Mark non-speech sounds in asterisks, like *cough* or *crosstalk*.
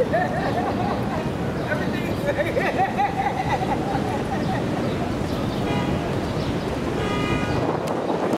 *laughs* Everything's *laughs*